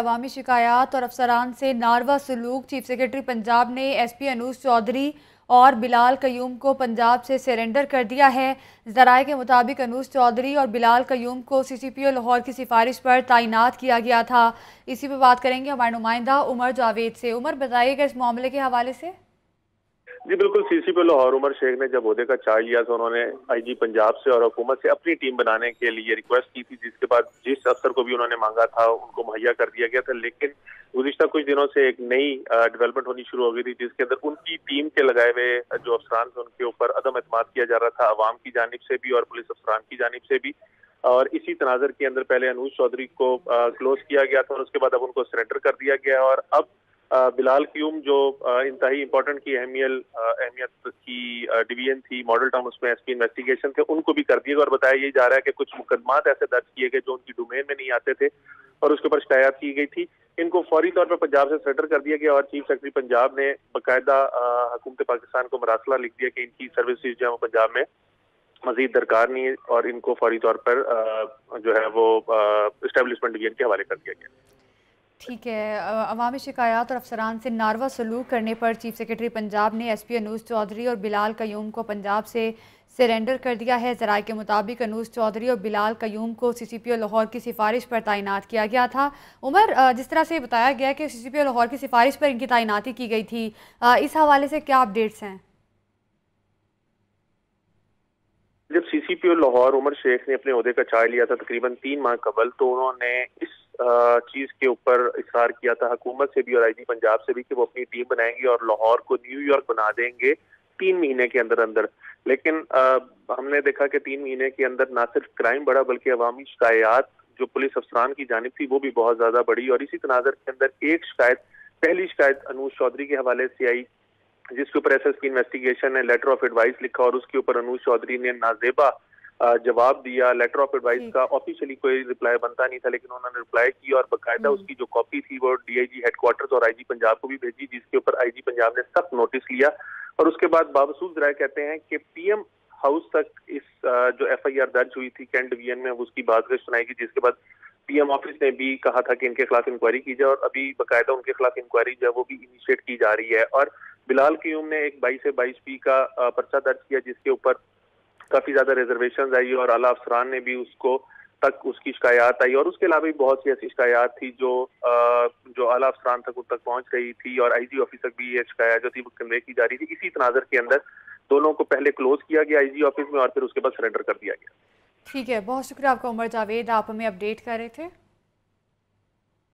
अवामी शिकायत और अफसरान से नारवा सलूक चीफ सेक्रेटरी पंजाब ने एसपी अनूस चौधरी और बिलाल कयूम को पंजाब से सरेंडर कर दिया है। जराए के मुताबिक अनूस चौधरी और बिलाल कयूम को सी सी पी ओ लाहौर की सिफारिश पर तैनात किया गया था। इसी पर बात करेंगे हमारे नुमाइंदा उमर जावेद से। उमर, बताइएगा इस मामले के हवाले से। जी, बिल्कुल सीसीपी लाहौर उमर शेख ने जब अहदे का चार्ज लिया तो उन्होंने आईजी पंजाब से और हुकूमत से अपनी टीम बनाने के लिए रिक्वेस्ट की थी, जिसके बाद जिस अफसर को भी उन्होंने मांगा था, उनको मुहैया कर दिया गया था। लेकिन गुजशत कुछ दिनों से एक नई डेवलपमेंट होनी शुरू हो गई थी, जिसके अंदर उनकी टीम के लगाए हुए जो अफसरान थे, उनके ऊपर अदम अतमाद किया जा रहा था आवाम की जानब से भी और पुलिस अफसरान की जानब से भी। और इसी तनाजर के अंदर पहले अनूज चौधरी को क्लोज किया गया था और उसके बाद अब उनको सरेंडर कर दिया गया और अब बिलाल क्यूम जो इंतहाई इंपॉर्टेंट की अहमियत अहमियत की डिवीज़न थी मॉडल टाउन उसमें एसपी इन्वेस्टिगेशन थे, उनको भी कर दिया और बताया यही जा रहा है कि कुछ मुकदमात ऐसे दर्ज किए गए जो उनकी डोमेन में नहीं आते थे और उसके ऊपर शिकायत की गई थी। इनको फौरी तौर पर पंजाब से सरेंडर कर दिया गया और चीफ सेक्रेटरी पंजाब ने बाकायदा हुकूमत पाकिस्तान को मरासला लिख दिया कि इनकी सर्विसेज़ जो है वो पंजाब में मजीद दरकार नहीं है और इनको फौरी तौर पर जो है वो इस्टेब्लिशमेंट डिवीज़न के हवाले कर दिया गया। ठीक है अवामी शिकायत और अफसरान से नारवा सलूक करने पर चीफ सेक्रेटरी पंजाब ने एस पी अनूज चौधरी और बिलाल कयूम को पंजाब से सरेंडर कर दिया है। जराए के मुताबिक अनूज चौधरी और बिलाल कयूम को सी सी पी ओ लाहौर की सिफारिश पर तैनात किया गया था। उमर जिस तरह से बताया गया कि सी सी पी ओ लाहौर की सिफारिश पर इनकी तैनाती की गई थी इस हवाले से क्या अपडेट्स हैं? जब C C P O Lahore Umar Sheikh ने अपने अहदे का चाय लिया था तकरीबन तीन माह कबल तो उन्होंने इस चीज़ के ऊपर इशार किया था हुकूमत से भी और आईजी पंजाब से भी कि वो अपनी टीम बनाएँगे और लाहौर को न्यूयॉर्क बना देंगे तीन महीने के अंदर अंदर। लेकिन आ, हमने देखा कि तीन महीने के अंदर ना सिर्फ़ क्राइम बढ़ा बल्कि अवामी शिकायत जो पुलिस अफसरान की जानब थी वो भी बहुत ज़्यादा बढ़ी और इसी तनाजर के अंदर एक शिकायत पहली शिकायत अनूज चौधरी के हवाले से आई जिसके ऊपर एस एस पी इन्वेस्टिगेशन ने लेटर ऑफ़ एडवाइस लिखा और उसके ऊपर अनूज चौधरी ने नाजेबा जवाब दिया लेटर ऑफ़ एडवाइस का ऑफिशियली कोई रिप्लाई बनता नहीं था लेकिन उन्होंने रिप्लाई की और बकायदा हम्म। उसकी जो कॉपी थी वो डीआईजी हेडक्वार्टर्स और आईजी पंजाब को भी भेजी जिसके ऊपर आईजी पंजाब ने सख्त नोटिस लिया। और उसके बाद बाबसूद राय कहते हैं कि पीएम हाउस तक इस जो एफआईआर दर्ज हुई थी कैंट डिवीज़न में उसकी बात सुनाई गई जिसके बाद पीएम ऑफ़िस ने भी कहा था कि इनके खिलाफ इंक्वायरी की जाए और अभी बकायदा उनके खिलाफ इंक्वायरी जो है वो भी इनिशिएट की जा रही है। और बिलाल क्यूम ने एक बाईस से बाईस पी का पर्चा दर्ज किया जिसके ऊपर काफ़ी ज़्यादा रिजर्वेशन आई और आला अफसरान ने भी उसको तक उसकी शिकायत आई और उसके अलावा भी बहुत सी ऐसी शिकायत थी जो आ, जो आला अफसरान तक उन तक पहुँच रही थी और आईजी ऑफ़िस तक भी ये शिकायत जो थी कन्वे की जा रही थी। इसी तनाजर के अंदर दोनों को पहले क्लोज किया गया आईजी ऑफ़िस में और फिर उसके बाद सरेंडर कर दिया गया। ठीक है बहुत शुक्रिया आपका उमर जावेद। आप हमें अपडेट कर रहे थे।